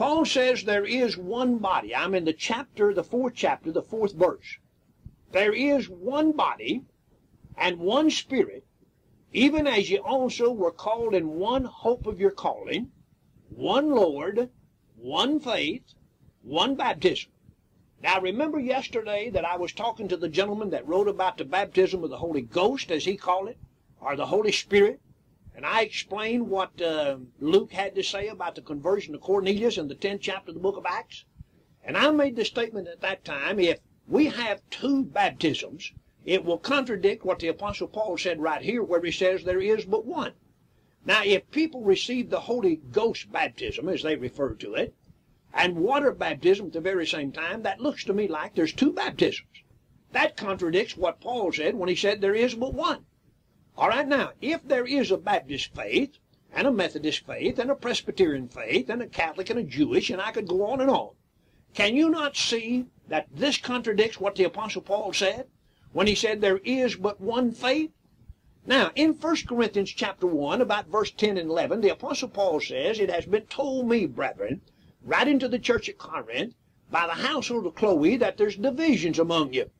Paul says there is one body. I'm in the chapter, the fourth chapter, the fourth verse. There is one body and one spirit, even as ye also were called in one hope of your calling, one Lord, one faith, one baptism. Now remember yesterday that I was talking to the gentleman that wrote about the baptism of the Holy Ghost, as he called it, or the Holy Spirit, and I explained what uh, Luke had to say about the conversion of Cornelius in the 10th chapter of the book of Acts. And I made the statement at that time, if we have two baptisms, it will contradict what the Apostle Paul said right here, where he says there is but one. Now, if people receive the Holy Ghost baptism, as they refer to it, and water baptism at the very same time, that looks to me like there's two baptisms. That contradicts what Paul said when he said there is but one. All right, now, if there is a Baptist faith, and a Methodist faith, and a Presbyterian faith, and a Catholic and a Jewish, and I could go on and on, can you not see that this contradicts what the Apostle Paul said when he said there is but one faith? Now, in 1 Corinthians chapter 1, about verse 10 and 11, the Apostle Paul says, It has been told me, brethren, right into the church at Corinth, by the household of Chloe, that there's divisions among you.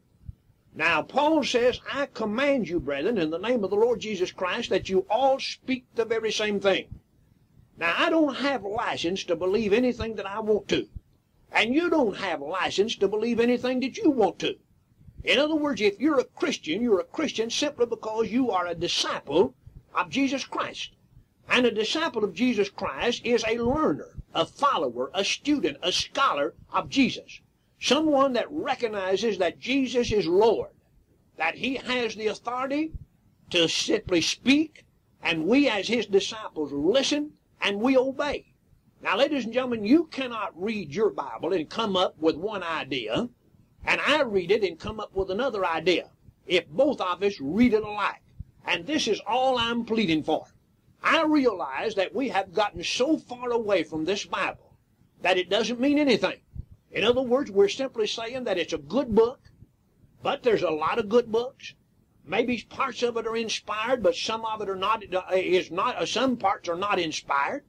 Now, Paul says, I command you, brethren, in the name of the Lord Jesus Christ, that you all speak the very same thing. Now, I don't have license to believe anything that I want to. And you don't have license to believe anything that you want to. In other words, if you're a Christian, you're a Christian simply because you are a disciple of Jesus Christ. And a disciple of Jesus Christ is a learner, a follower, a student, a scholar of Jesus. Someone that recognizes that Jesus is Lord, that he has the authority to simply speak, and we as his disciples listen and we obey. Now, ladies and gentlemen, you cannot read your Bible and come up with one idea and I read it and come up with another idea, if both of us read it alike. And this is all I'm pleading for. I realize that we have gotten so far away from this Bible that it doesn't mean anything. In other words, we're simply saying that it's a good book, but there's a lot of good books. Maybe parts of it are inspired, but some of it are not. Uh, is not. Uh, some parts are not inspired,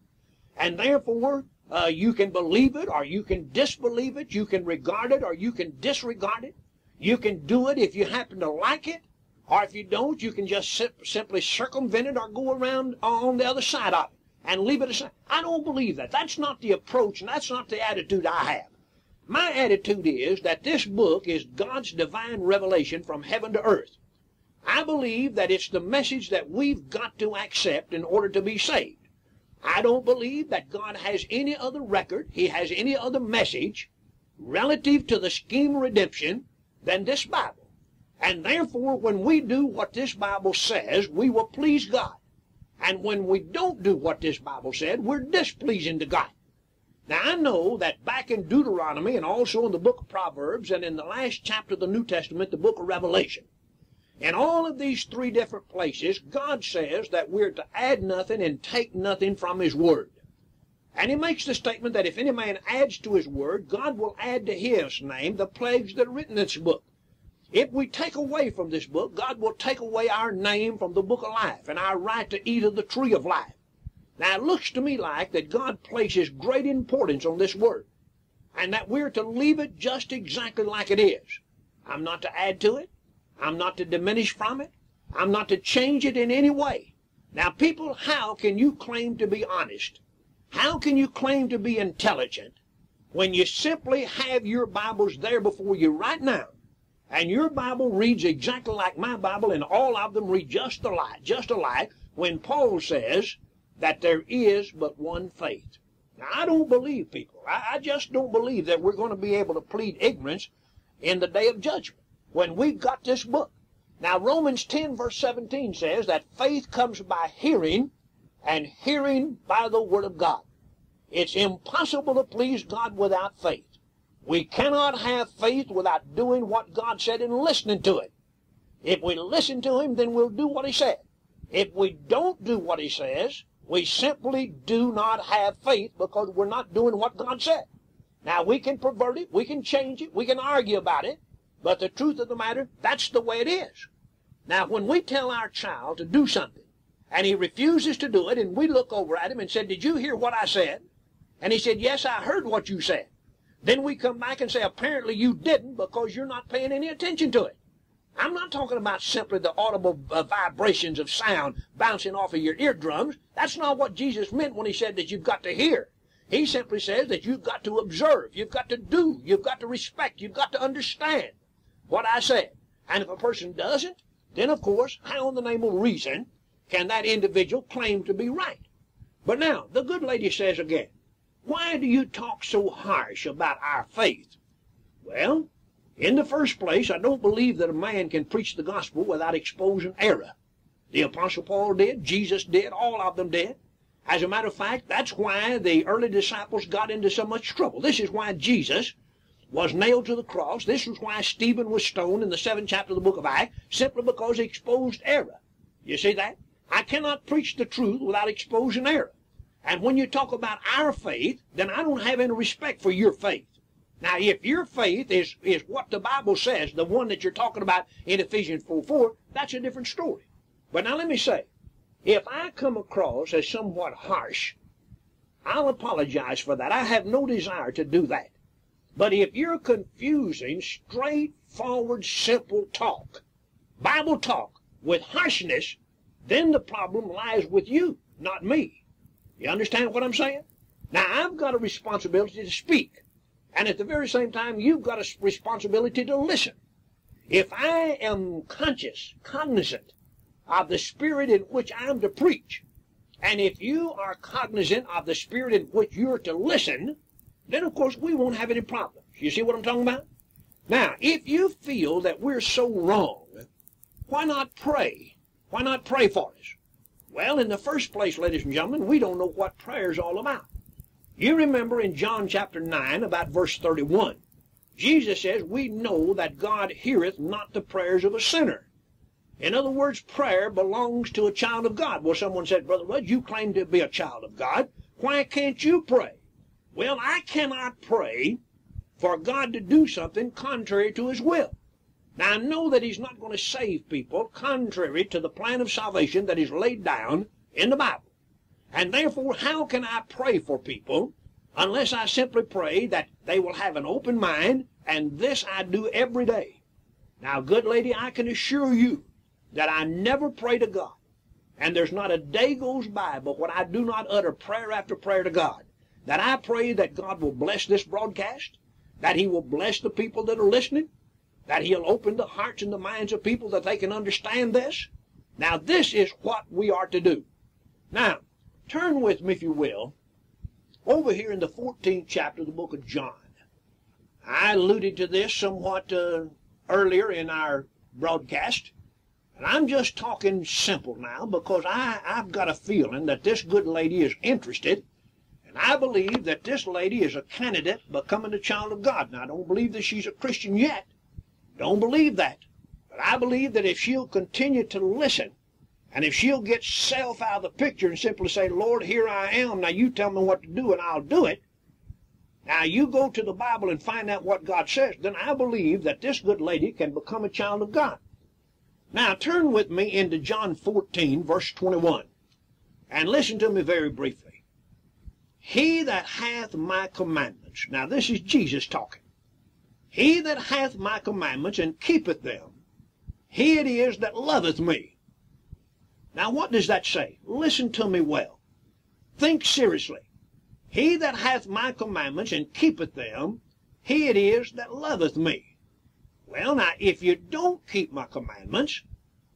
and therefore uh, you can believe it or you can disbelieve it. You can regard it or you can disregard it. You can do it if you happen to like it, or if you don't, you can just simply circumvent it or go around on the other side of it and leave it aside. I don't believe that. That's not the approach and that's not the attitude I have. My attitude is that this book is God's divine revelation from heaven to earth. I believe that it's the message that we've got to accept in order to be saved. I don't believe that God has any other record, He has any other message relative to the scheme of redemption than this Bible. And therefore, when we do what this Bible says, we will please God. And when we don't do what this Bible said, we're displeasing to God. Now I know that back in Deuteronomy and also in the book of Proverbs and in the last chapter of the New Testament, the book of Revelation, in all of these three different places, God says that we're to add nothing and take nothing from His Word. And He makes the statement that if any man adds to His Word, God will add to His name the plagues that are written in this book. If we take away from this book, God will take away our name from the book of life and our right to eat of the tree of life. Now it looks to me like that God places great importance on this Word, and that we're to leave it just exactly like it is. I'm not to add to it. I'm not to diminish from it. I'm not to change it in any way. Now, people, how can you claim to be honest? How can you claim to be intelligent when you simply have your Bibles there before you right now, and your Bible reads exactly like my Bible, and all of them read just alike, just alike, when Paul says that there is but one faith. Now, I don't believe people. I, I just don't believe that we're going to be able to plead ignorance in the day of judgment when we've got this book. Now, Romans 10, verse 17 says that faith comes by hearing, and hearing by the Word of God. It's impossible to please God without faith. We cannot have faith without doing what God said and listening to it. If we listen to Him, then we'll do what He said. If we don't do what He says, we simply do not have faith because we're not doing what God said. Now, we can pervert it, we can change it, we can argue about it, but the truth of the matter, that's the way it is. Now, when we tell our child to do something, and he refuses to do it, and we look over at him and said, Did you hear what I said? And he said, Yes, I heard what you said. Then we come back and say, Apparently you didn't because you're not paying any attention to it. I'm not talking about simply the audible uh, vibrations of sound bouncing off of your eardrums. That's not what Jesus meant when he said that you've got to hear. He simply says that you've got to observe, you've got to do, you've got to respect, you've got to understand what I said. And if a person doesn't, then of course, how in the name of reason can that individual claim to be right? But now, the good lady says again, why do you talk so harsh about our faith? Well, in the first place, I don't believe that a man can preach the gospel without exposing error. The Apostle Paul did, Jesus did, all of them did. As a matter of fact, that's why the early disciples got into so much trouble. This is why Jesus was nailed to the cross. This is why Stephen was stoned in the seventh chapter of the book of Acts, simply because he exposed error. You see that? I cannot preach the truth without exposing error. And when you talk about our faith, then I don't have any respect for your faith. Now, if your faith is, is what the Bible says, the one that you're talking about in Ephesians 4 4, that's a different story. But now let me say, if I come across as somewhat harsh, I'll apologize for that. I have no desire to do that. But if you're confusing straightforward, simple talk, Bible talk, with harshness, then the problem lies with you, not me. You understand what I'm saying? Now, I've got a responsibility to speak. And at the very same time, you've got a responsibility to listen. If I am conscious, cognizant of the spirit in which I'm to preach. And if you are cognizant of the spirit in which you're to listen, then of course we won't have any problems. You see what I'm talking about? Now, if you feel that we're so wrong, why not pray? Why not pray for us? Well, in the first place, ladies and gentlemen, we don't know what prayer's all about. You remember in John chapter 9, about verse 31, Jesus says, We know that God heareth not the prayers of a sinner. In other words, prayer belongs to a child of God. Well, someone said, Brother Rudd, you claim to be a child of God. Why can't you pray? Well, I cannot pray for God to do something contrary to His will. Now, I know that He's not going to save people contrary to the plan of salvation that is laid down in the Bible. And therefore, how can I pray for people unless I simply pray that they will have an open mind, and this I do every day. Now, good lady, I can assure you that I never pray to God. And there's not a day goes by but when I do not utter prayer after prayer to God. That I pray that God will bless this broadcast, that He will bless the people that are listening, that He'll open the hearts and the minds of people that they can understand this. Now, this is what we are to do. Now, turn with me, if you will, over here in the 14th chapter of the book of John. I alluded to this somewhat uh, earlier in our broadcast. And I'm just talking simple now because I, I've got a feeling that this good lady is interested. And I believe that this lady is a candidate becoming a child of God. Now, I don't believe that she's a Christian yet. Don't believe that. But I believe that if she'll continue to listen, and if she'll get self out of the picture and simply say, Lord, here I am, now you tell me what to do and I'll do it. Now you go to the Bible and find out what God says, then I believe that this good lady can become a child of God. Now turn with me into John 14, verse 21, and listen to me very briefly. He that hath my commandments, now this is Jesus talking. He that hath my commandments and keepeth them, he it is that loveth me. Now what does that say? Listen to me well. Think seriously. He that hath my commandments and keepeth them, he it is that loveth me. Well, now, if you don't keep my commandments,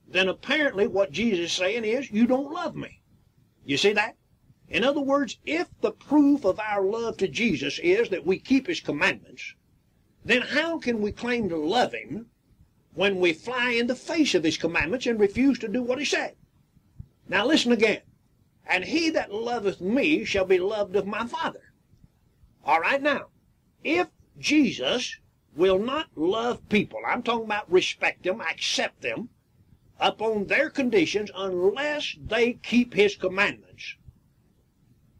then apparently what Jesus is saying is you don't love me. You see that? In other words, if the proof of our love to Jesus is that we keep his commandments, then how can we claim to love him when we fly in the face of his commandments and refuse to do what he said? Now listen again. And he that loveth me shall be loved of my Father. All right, now, if Jesus will not love people. I'm talking about respect them, accept them upon their conditions unless they keep his commandments.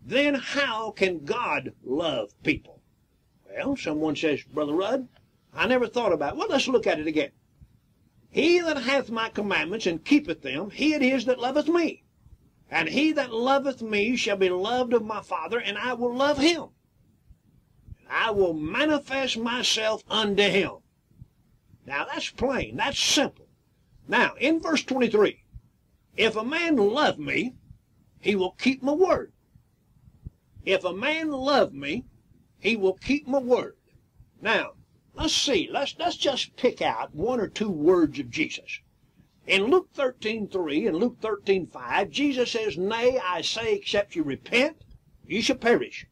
Then how can God love people? Well, someone says, Brother Rudd, I never thought about it. Well, let's look at it again. He that hath my commandments and keepeth them, he it is that loveth me. And he that loveth me shall be loved of my Father, and I will love him. And I will manifest myself unto him. Now that's plain, that's simple. Now, in verse 23, if a man love me, he will keep my word. If a man love me, he will keep my word. Now, let's see, let's, let's just pick out one or two words of Jesus. In Luke 13.3 and Luke 13.5, Jesus says, Nay, I say, except you repent, you shall perish.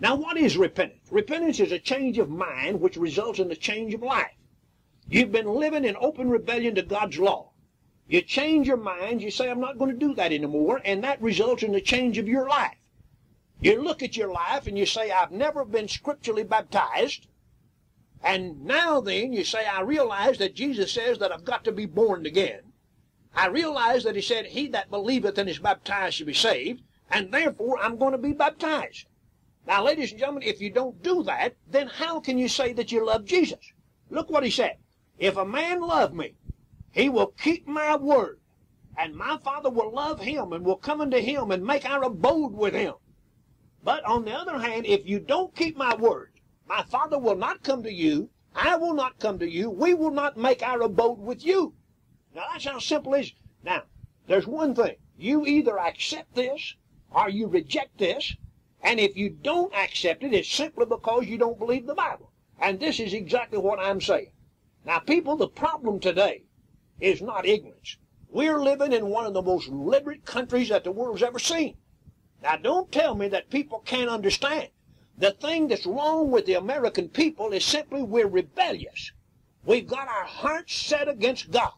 Now, what is repentance? Repentance is a change of mind which results in a change of life. You've been living in open rebellion to God's law. You change your mind, you say, I'm not going to do that anymore, and that results in a change of your life. You look at your life and you say, I've never been scripturally baptized. And now then, you say, I realize that Jesus says that I've got to be born again. I realize that he said, He that believeth and is baptized shall be saved, and therefore I'm going to be baptized. Now, ladies and gentlemen, if you don't do that, then how can you say that you love Jesus? Look what he said. If a man love me, he will keep my word, and my Father will love him and will come unto him and make our abode with him. But on the other hand, if you don't keep my word, my Father will not come to you, I will not come to you, we will not make our abode with you. Now that's how simple it is. Now, there's one thing. You either accept this or you reject this, and if you don't accept it, it's simply because you don't believe the Bible. And this is exactly what I'm saying. Now, people, the problem today is not ignorance. We're living in one of the most literate countries that the world's ever seen. Now, don't tell me that people can't understand. The thing that's wrong with the American people is simply we're rebellious. We've got our hearts set against God.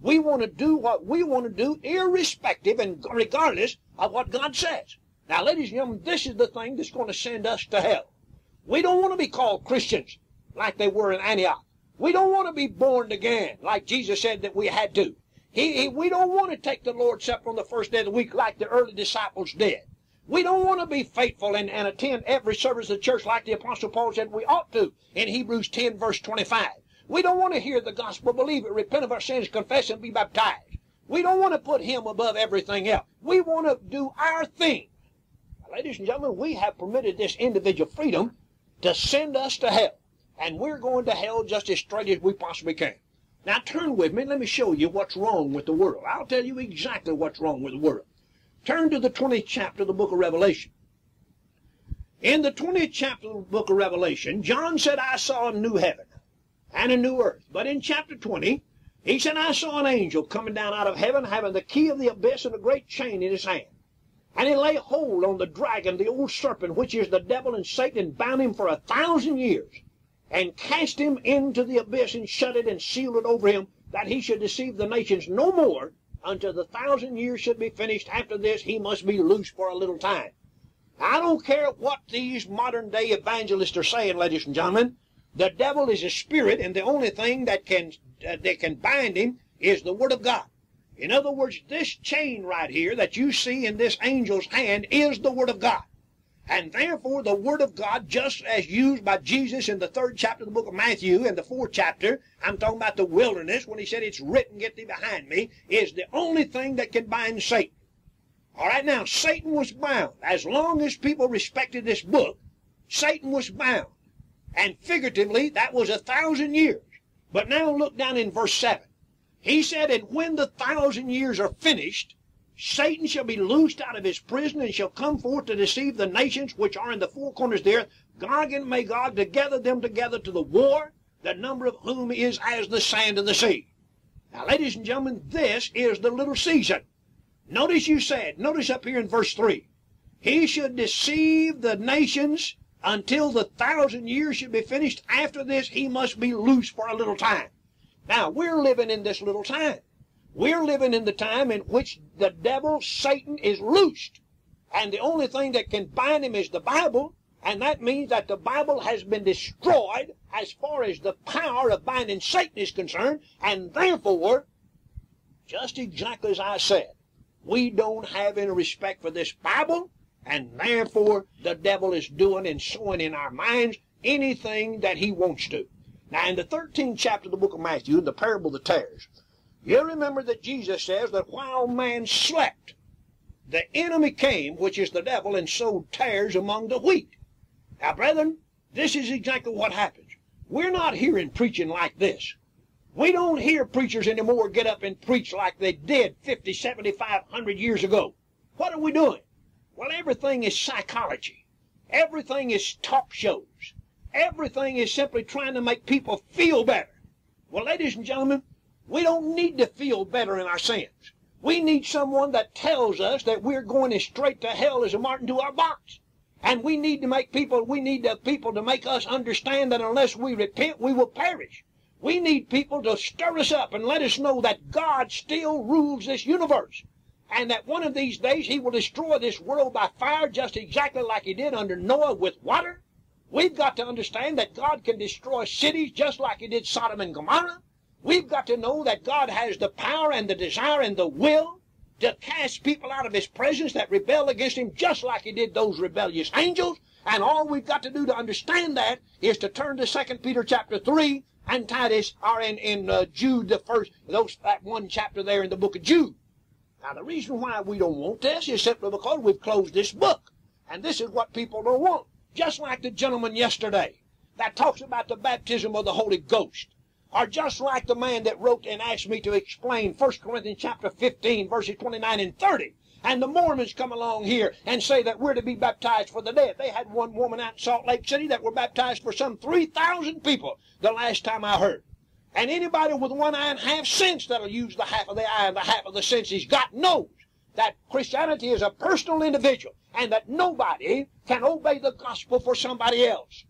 We want to do what we want to do, irrespective and regardless of what God says. Now, ladies and gentlemen, this is the thing that's going to send us to hell. We don't want to be called Christians like they were in Antioch. We don't want to be born again like Jesus said that we had to. He, he, we don't want to take the Lord's Supper on the first day of the week like the early disciples did. We don't want to be faithful and, and attend every service of the church like the Apostle Paul said we ought to in Hebrews 10 verse 25. We don't want to hear the gospel, believe it, repent of our sins, confess and be baptized. We don't want to put him above everything else. We want to do our thing. Ladies and gentlemen, we have permitted this individual freedom to send us to hell. And we're going to hell just as straight as we possibly can. Now turn with me, let me show you what's wrong with the world. I'll tell you exactly what's wrong with the world. Turn to the 20th chapter of the book of Revelation. In the 20th chapter of the book of Revelation, John said, I saw a new heaven and a new earth. But in chapter 20, he said, I saw an angel coming down out of heaven, having the key of the abyss and a great chain in his hand. And he laid hold on the dragon, the old serpent, which is the devil and Satan, and bound him for a thousand years, and cast him into the abyss, and shut it, and sealed it over him, that he should deceive the nations no more, until the thousand years should be finished. After this, he must be loosed for a little time. I don't care what these modern day evangelists are saying, ladies and gentlemen. The devil is a spirit, and the only thing that can uh, that can bind him is the Word of God. In other words, this chain right here that you see in this angel's hand is the Word of God. And therefore, the Word of God, just as used by Jesus in the third chapter of the book of Matthew and the fourth chapter, I'm talking about the wilderness when he said, It's written, get thee behind me, is the only thing that can bind Satan. All right, now, Satan was bound. As long as people respected this book, Satan was bound. And figuratively, that was a thousand years. But now look down in verse 7. He said, And when the thousand years are finished, Satan shall be loosed out of his prison and shall come forth to deceive the nations which are in the four corners of the earth, Gog and Magog, to gather them together to the war, the number of whom is as the sand of the sea. Now, ladies and gentlemen, this is the little season. Notice you said, notice up here in verse 3, he should deceive the nations until the thousand years should be finished. After this, he must be loose for a little time. Now, we're living in this little time. We're living in the time in which the devil, Satan, is loosed. And the only thing that can bind him is the Bible. And that means that the Bible has been destroyed as far as the power of binding Satan is concerned. And therefore, just exactly as I said, we don't have any respect for this Bible. And therefore, the devil is doing and sowing in our minds anything that he wants to. Now, in the 13th chapter of the book of Matthew, the parable of the tares, you remember that Jesus says that while man slept, the enemy came, which is the devil, and sowed tares among the wheat. Now, brethren, This is exactly what happens. We're not hearing preaching like this. We don't hear preachers anymore get up and preach like they did 50, 75, 100 years ago. What are we doing? Well, everything is psychology. Everything is talk shows. Everything is simply trying to make people feel better. Well, ladies and gentlemen, we don't need to feel better in our sins. We need someone that tells us that we're going as straight to hell as a martin to our box. And we need to make people, we need the people to make us understand that unless we repent, we will perish. We need people to stir us up and let us know that God still rules this universe. And that one of these days he will destroy this world by fire just exactly like he did under Noah with water. We've got to understand that God can destroy cities just like he did Sodom and Gomorrah. We've got to know that God has the power and the desire and the will to cast people out of his presence that rebel against him just like he did those rebellious angels. And all we've got to do to understand that is to turn to 2 Peter chapter 3 and Titus are in, in uh, Jude, the first, those, that one chapter there in the book of Jude. Now, the reason why we don't want this is simply because we've closed this book. And this is what people don't want. Just like the gentleman yesterday that talks about the baptism of the Holy Ghost. Or just like the man that wrote and asked me to explain 1 Corinthians chapter 15, verses 29 and 30. And the Mormons come along here and say that we're to be baptized for the dead. They had one woman out in Salt Lake City that were baptized for some 3,000 people the last time I heard. And anybody with one eye and half sense that'll use the half of the eye and the half of the sense he's got knows that Christianity is a personal individual and that nobody can obey the gospel for somebody else.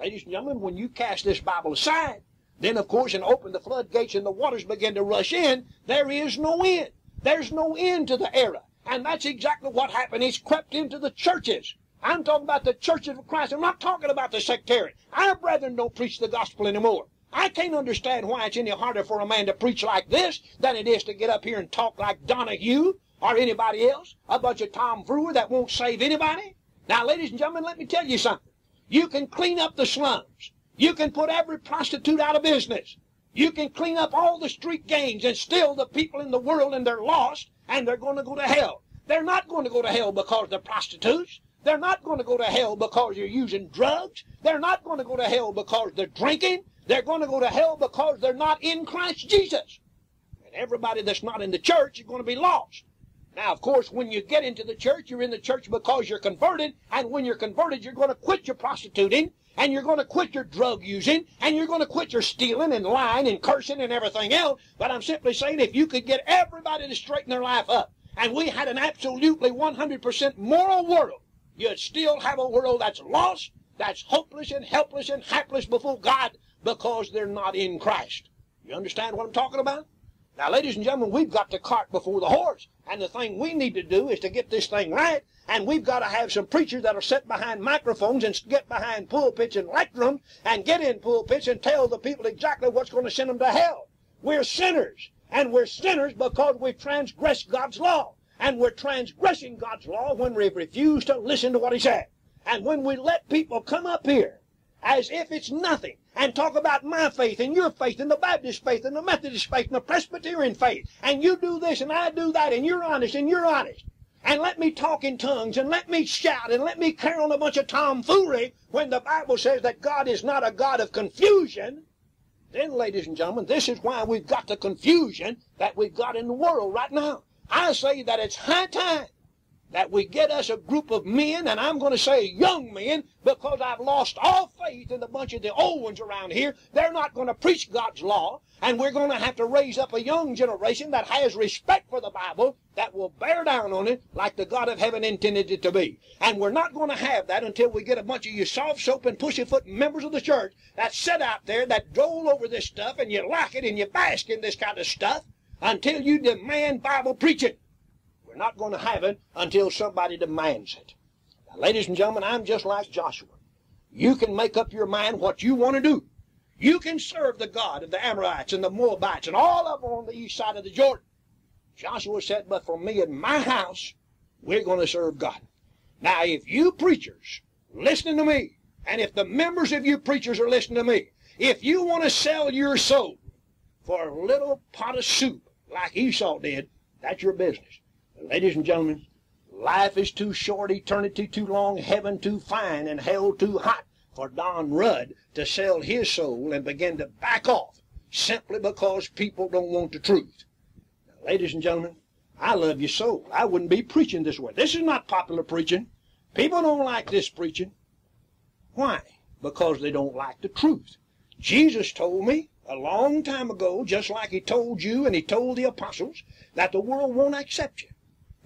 Ladies and gentlemen, when you cast this Bible aside, then of course and open the floodgates and the waters begin to rush in, there is no end. There's no end to the error. And that's exactly what happened. It's crept into the churches. I'm talking about the churches of Christ. I'm not talking about the sectarian. Our brethren don't preach the gospel anymore. I can't understand why it's any harder for a man to preach like this than it is to get up here and talk like Donahue or anybody else, a bunch of tomfoolery that won't save anybody. Now, ladies and gentlemen, let me tell you something. You can clean up the slums. You can put every prostitute out of business. You can clean up all the street gangs and still the people in the world and they're lost and they're going to go to hell. They're not going to go to hell because they're prostitutes. They're not going to go to hell because you're using drugs. They're not going to go to hell because they're drinking. They're going to go to hell because they're not in Christ Jesus. And everybody that's not in the church is going to be lost. Now, of course, when you get into the church, you're in the church because you're converted. And when you're converted, you're going to quit your prostituting. And you're going to quit your drug using. And you're going to quit your stealing and lying and cursing and everything else. But I'm simply saying if you could get everybody to straighten their life up, and we had an absolutely 100% moral world, you'd still have a world that's lost, that's hopeless and helpless and hapless before God because they're not in Christ. You understand what I'm talking about? Now, ladies and gentlemen, we've got the cart before the horse. And the thing we need to do is to get this thing right. And we've got to have some preachers that are set behind microphones and get behind pulpits and lectern and get in pulpits and tell the people exactly what's going to send them to hell. We're sinners. And we're sinners because we've transgressed God's law. And we're transgressing God's law when we refuse to listen to what He said. And when we let people come up here as if it's nothing and talk about my faith and your faith and the Baptist faith and the Methodist faith and the Presbyterian faith. And you do this and I do that and you're honest and you're honest. And let me talk in tongues and let me shout and let me carry on a bunch of tomfoolery when the Bible says that God is not a God of confusion. Then, ladies and gentlemen, this is why we've got the confusion that we've got in the world right now. I say that it's high time that we get us a group of men, and I'm going to say young men, because I've lost all faith in a bunch of the old ones around here. They're not going to preach God's law, and we're going to have to raise up a young generation that has respect for the Bible, that will bear down on it like the God of heaven intended it to be. And we're not going to have that until we get a bunch of you soft soap and pussyfoot members of the church that sit out there that droll over this stuff, and you like it and you bask in this kind of stuff until you demand Bible preaching not going to have it until somebody demands it. Now, ladies and gentlemen, I'm just like Joshua. You can make up your mind what you want to do. You can serve the God of the Amorites and the Moabites and all of them on the east side of the Jordan. Joshua said, but for me and my house, we're going to serve God. Now, if you preachers listening to me, and if the members of you preachers are listening to me, if you want to sell your soul for a little pot of soup like Esau did, that's your business. Ladies and gentlemen, life is too short, eternity too long, heaven too fine, and hell too hot for Don Rudd to sell his soul and begin to back off simply because people don't want the truth. Now, ladies and gentlemen, I love your soul. I wouldn't be preaching this way. This is not popular preaching. People don't like this preaching. Why? Because they don't like the truth. Jesus told me a long time ago, just like he told you and he told the apostles, that the world won't accept you.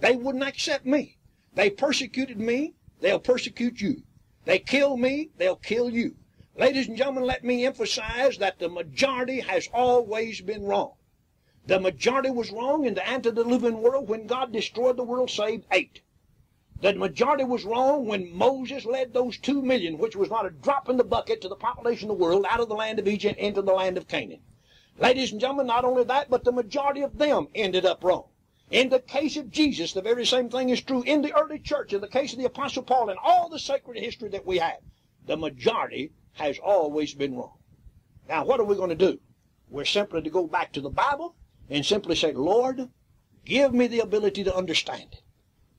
They wouldn't accept me. They persecuted me, they'll persecute you. They kill me, they'll kill you. Ladies and gentlemen, let me emphasize that the majority has always been wrong. The majority was wrong in the antediluvian world when God destroyed the world, saved eight. The majority was wrong when Moses led those two million, which was not a drop in the bucket to the population of the world, out of the land of Egypt into the land of Canaan. Ladies and gentlemen, not only that, but the majority of them ended up wrong. In the case of Jesus, the very same thing is true in the early church, in the case of the Apostle Paul, in all the sacred history that we have. The majority has always been wrong. Now, what are we going to do? We're simply to go back to the Bible and simply say, Lord, give me the ability to understand it.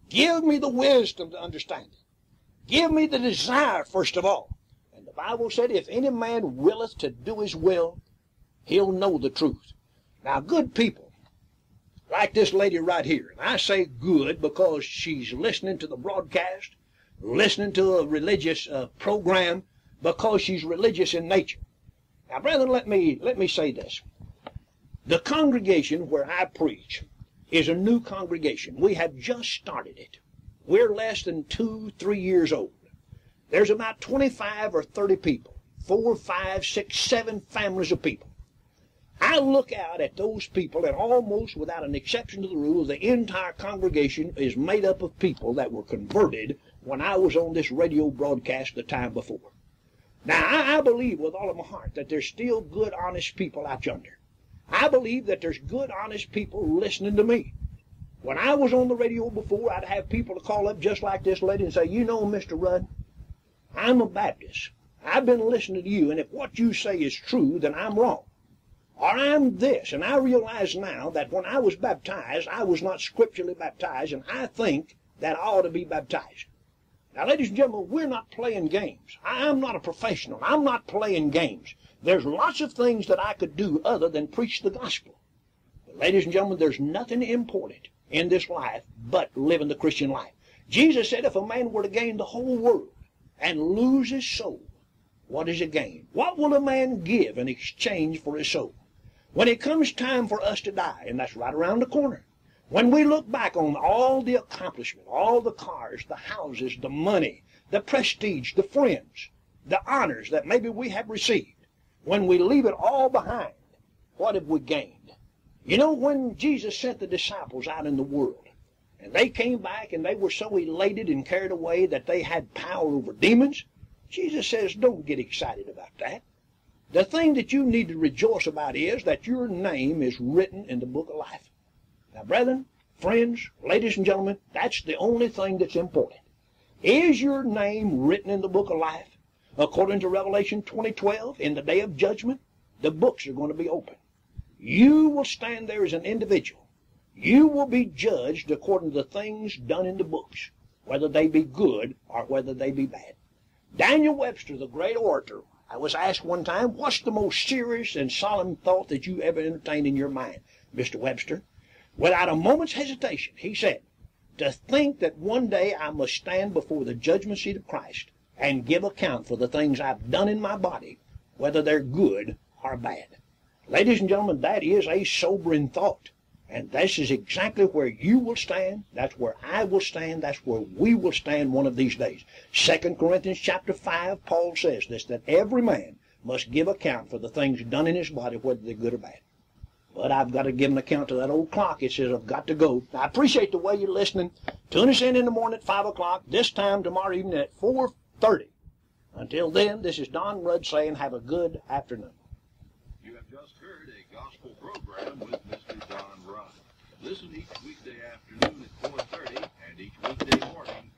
Give me the wisdom to understand it. Give me the desire, first of all. And the Bible said, if any man willeth to do his will, he'll know the truth. Now, good people, like this lady right here, and I say good because she's listening to the broadcast, listening to a religious uh, program, because she's religious in nature. Now, brethren, let me let me say this. The congregation where I preach is a new congregation. We have just started it. We're less than two, three years old. There's about 25 or 30 people, four, five, six, seven families of people. I look out at those people, and almost without an exception to the rule, the entire congregation is made up of people that were converted when I was on this radio broadcast the time before. Now, I, I believe with all of my heart that there's still good, honest people out yonder. I believe that there's good, honest people listening to me. When I was on the radio before, I'd have people to call up just like this lady and say, You know, Mr. Rudd, I'm a Baptist. I've been listening to you, and if what you say is true, then I'm wrong. I'm this, and I realize now that when I was baptized, I was not scripturally baptized, and I think that I ought to be baptized. Now, ladies and gentlemen, we're not playing games. I'm not a professional. I'm not playing games. There's lots of things that I could do other than preach the gospel. But ladies and gentlemen, there's nothing important in this life but living the Christian life. Jesus said if a man were to gain the whole world and lose his soul, what is a gain? What will a man give in exchange for his soul? When it comes time for us to die, and that's right around the corner, when we look back on all the accomplishment, all the cars, the houses, the money, the prestige, the friends, the honors that maybe we have received, when we leave it all behind, what have we gained? You know, when Jesus sent the disciples out in the world, and they came back and they were so elated and carried away that they had power over demons, Jesus says, don't get excited about that. The thing that you need to rejoice about is that your name is written in the book of life. Now, brethren, friends, ladies and gentlemen, that's the only thing that's important. Is your name written in the book of life? According to Revelation 20:12, in the day of judgment, the books are going to be open. You will stand there as an individual. You will be judged according to the things done in the books, whether they be good or whether they be bad. Daniel Webster, the great orator, I was asked one time, what's the most serious and solemn thought that you ever entertained in your mind, Mr. Webster? Without a moment's hesitation, he said, to think that one day I must stand before the judgment seat of Christ and give account for the things I've done in my body, whether they're good or bad. Ladies and gentlemen, that is a sobering thought. And this is exactly where you will stand. That's where I will stand. That's where we will stand one of these days. Second Corinthians chapter 5, Paul says this, that every man must give account for the things done in his body, whether they're good or bad. But I've got to give an account to that old clock. It says I've got to go. I appreciate the way you're listening. Tune us in in the morning at 5 o'clock. This time tomorrow evening at four thirty. Until then, this is Don Rudd saying have a good afternoon. You have just heard a gospel program with. Listen each weekday afternoon at 4.30 and each weekday morning at 5 o'clock.